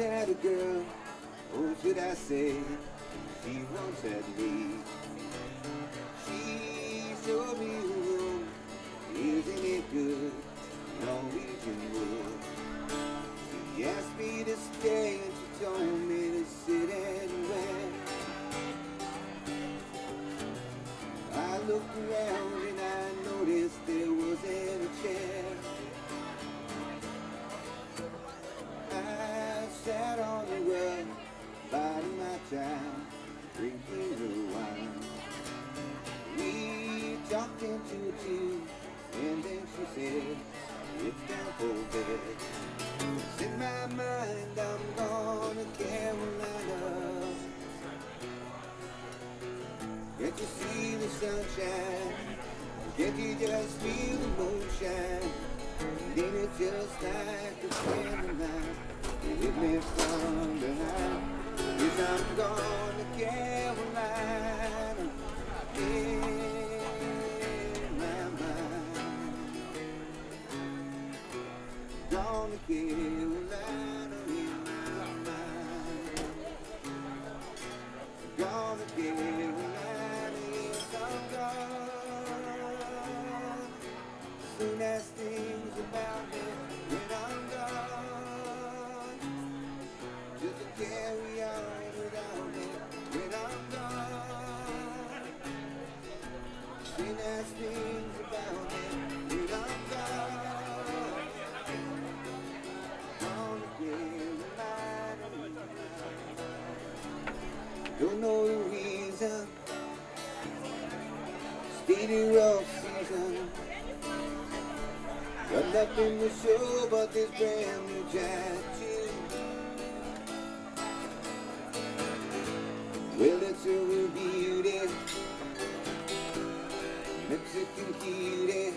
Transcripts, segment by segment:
had a girl, or should I say, she once had me. She showed me the room, isn't it good? Norwegian wood. She asked me to stay and she told me to sit and wait. I looked around Into a tune, and then she said, it's time for bed. It's in my mind, I'm going to Carolina. Can't you see the sunshine? Can't you just feel the moonshine? Ain't it just like a Carolina? Hit me from behind. Yes, I'm going to Carolina. In Gone to Carolina in Don't know the reason. Steady rough season. Got nothing to show but this brand new tattoo. Well, it's a beauty. Mexican cutie.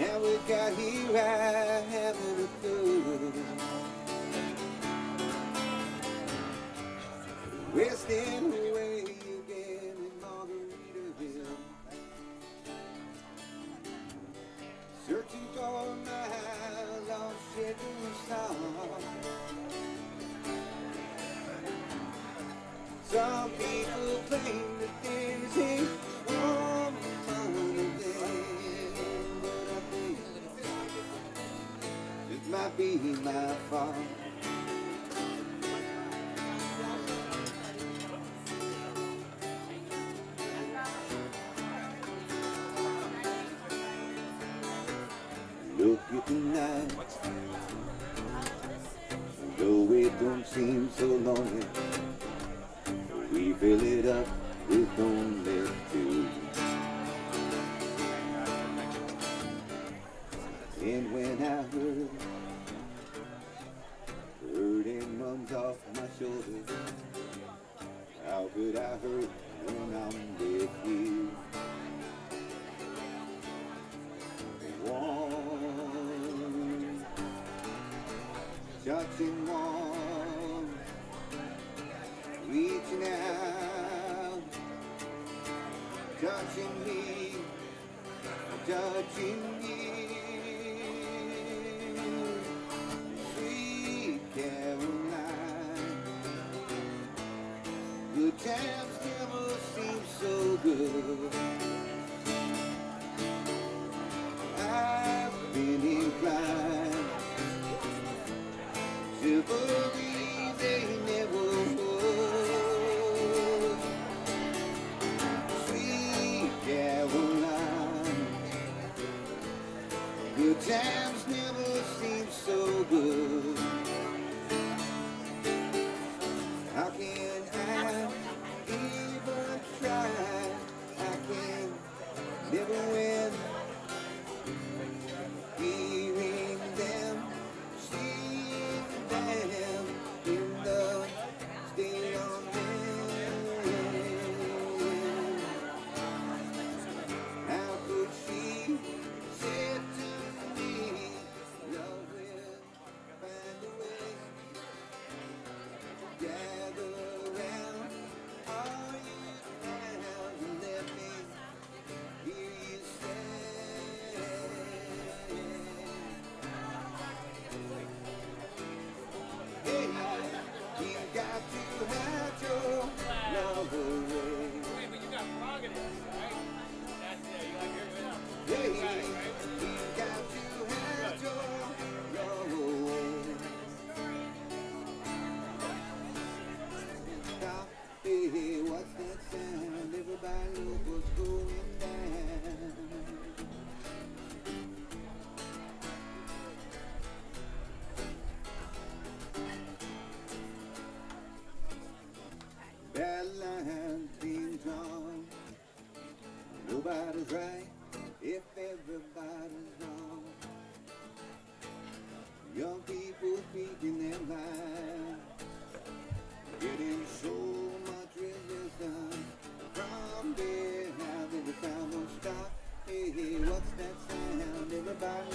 Now we got here, I Wasting away again in Margaritaville. Searching for my lost shooting star. Some people claim that there's a woman among them, but I think it might be my fault. Don't seem so lonely, we fill it up with only two. And when I heard, hurting runs off my shoulders, how could I hurt when I'm touching me, touching me. Sweet Caroline, good times never seem so good. Good times never seem so good. right if everybody's wrong? Young people speaking their minds, getting so much resistance from their house they time we stop. Hey, hey, what's that sound? Everybody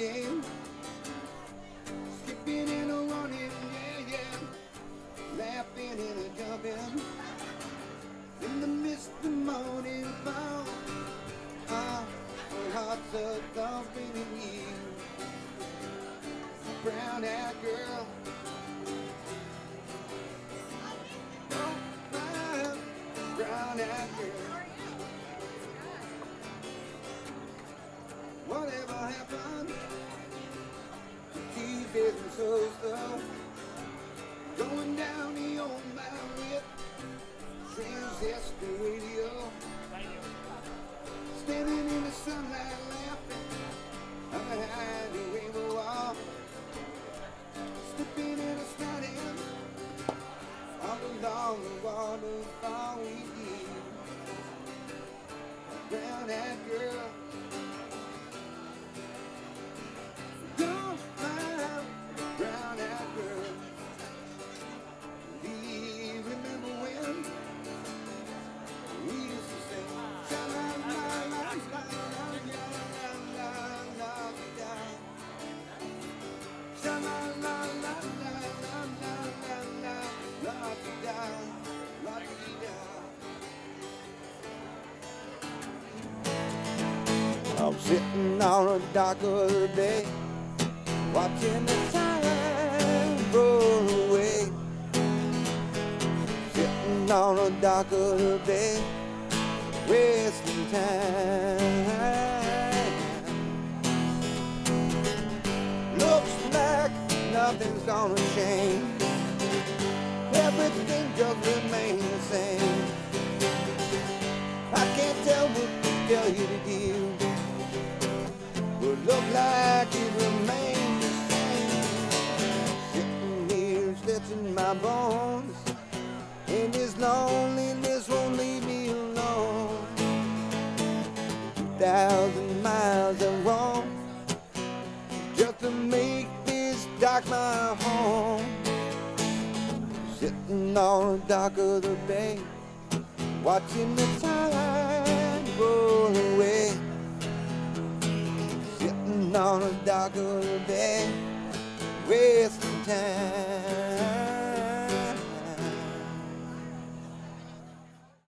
a new game. Skipping and a running, yeah, yeah. Laughing and a jumping. In the mist, the morning. Ah, our hearts are thumping in you. Brown eyed girl. Whatever happened to Tuesdays and so slow? Going down the old mountain with transistor radio. Standing in the sunlight laughing behind the rainbow wall. Slipping in a standing all along the waterfall with you. Brown-eyed girl. I'm sitting on a dock of the bay watching the time roll away sitting on a dock of the bay, wasting time. Looks like nothing's gonna change. Everything just remains the same. I can't tell what to tell you to do. Look like it remains the same. Sitting here stretching my bones. And this loneliness won't leave me alone. Two thousand miles I roam just to make this dock my home. Sitting on the dock of the bay, watching the tide roll away on a darker bed, wasting time.